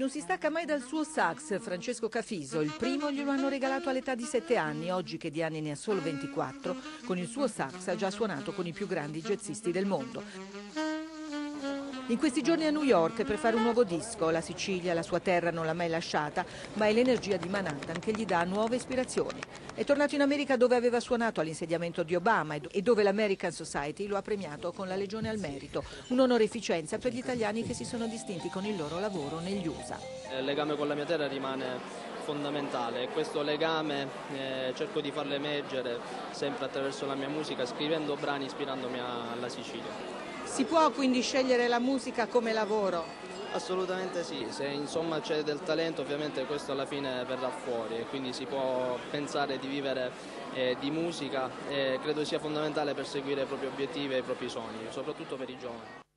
Non si stacca mai dal suo sax Francesco Cafiso, il primo glielo hanno regalato all'età di 7 anni, oggi che di anni ne ha solo 24, con il suo sax ha già suonato con i più grandi jazzisti del mondo. In questi giorni a New York per fare un nuovo disco, la Sicilia, la sua terra, non l'ha mai lasciata, ma è l'energia di Manhattan che gli dà nuove ispirazioni. È tornato in America dove aveva suonato all'insediamento di Obama e dove l'American Society lo ha premiato con la Legione al Merito, un'onoreficenza per gli italiani che si sono distinti con il loro lavoro negli USA. Il legame con la mia terra rimane fondamentale e questo legame eh, cerco di farlo emergere sempre attraverso la mia musica, scrivendo brani ispirandomi alla Sicilia. Si può quindi scegliere la musica come lavoro? Assolutamente sì, se insomma c'è del talento ovviamente questo alla fine verrà fuori e quindi si può pensare di vivere eh, di musica e credo sia fondamentale perseguire i propri obiettivi e i propri sogni, soprattutto per i giovani.